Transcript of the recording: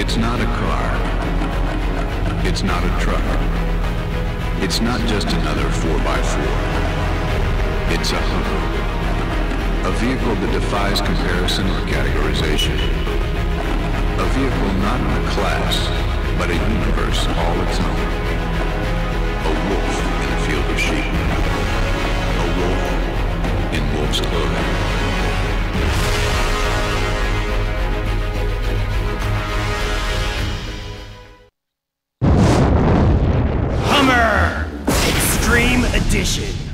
It's not a car. It's not a truck. It's not just another 4x4. It's a Hummer. A vehicle that defies comparison or categorization. A vehicle not in a class, but a universe all its own. A wolf in a field of sheep. A wolf in wolf's clothing. Edition.